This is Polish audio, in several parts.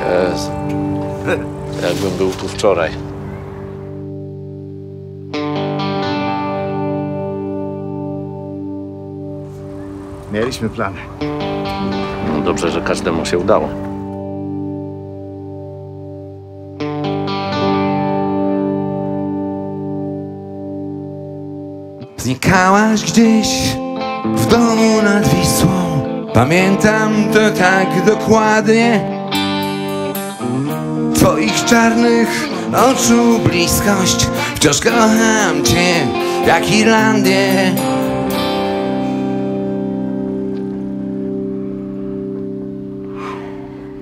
Jezu. Jakbym był tu wczoraj. Mieliśmy plany. No dobrze, że każdemu się udało. Znikałaś gdzieś w domu nad Wisłą Pamiętam to tak dokładnie. Twoich czarnych oczu bliskość. Wciąż kocham Cię jak Irlandię.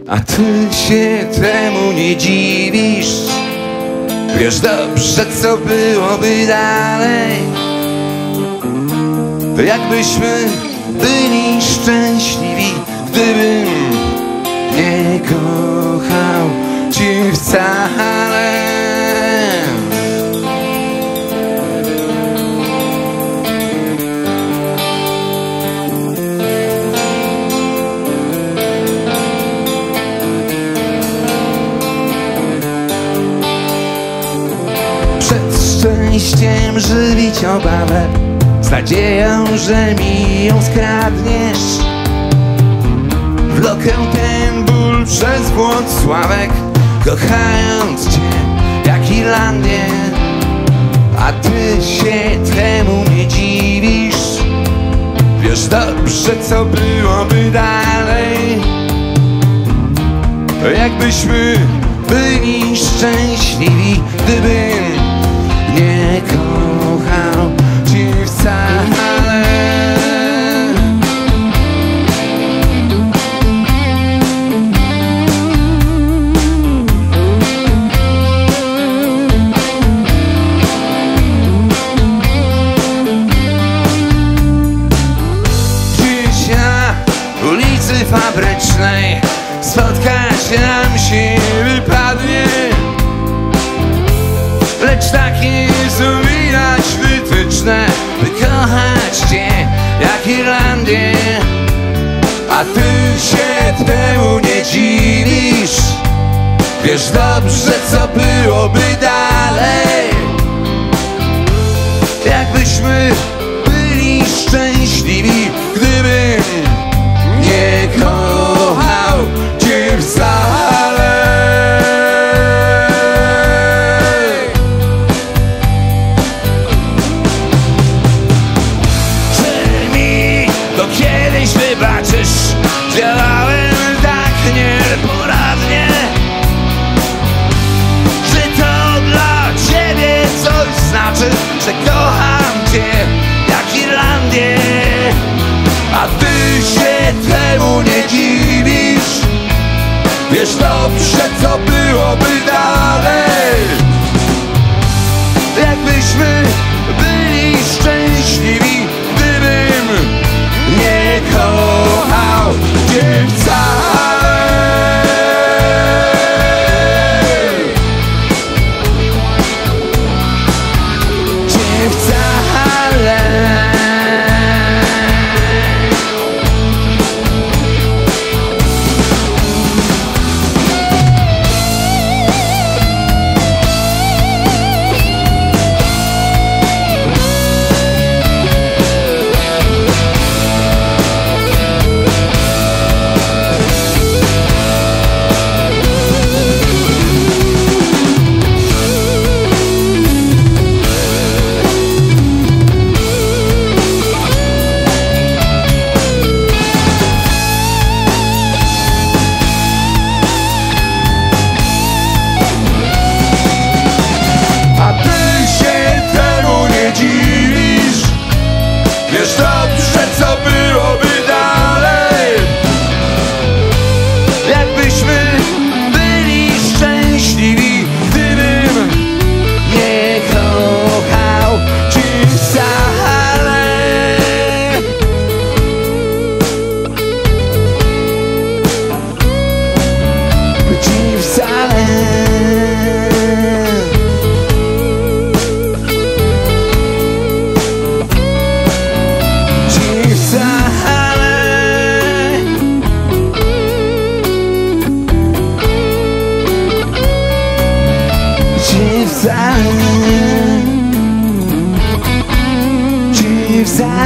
A Ty się temu nie dziwisz. Wiesz dobrze co byłoby dalej. Jakbyśmy byli szczęśliwi, gdybym nie kochał Cię wcale. Szczęściem żywić obawę z nadzieją, że mi ją skradniesz. Wlokę ten ból przez Włocławek Kochając Cię jak Irlandię A Ty się temu nie dziwisz. Wiesz dobrze co byłoby dalej. Jakbyśmy byli szczęśliwi Gdybym Fabrycznej. Spotkać nam się wypadnie Lecz takie są widać wytyczne By kochać Cię jak Irlandię. A Ty się temu nie dziwisz. Wiesz dobrze co byłoby dalej. Jakbyśmy byli szczęśliwi Gdybym Że kocham cię jak Irlandię. A ty się temu nie dziwisz. Wiesz dobrze co byłoby dalej. Jakbyśmy byli szczęśliwi Gdybym nie kochał cię Czy wcale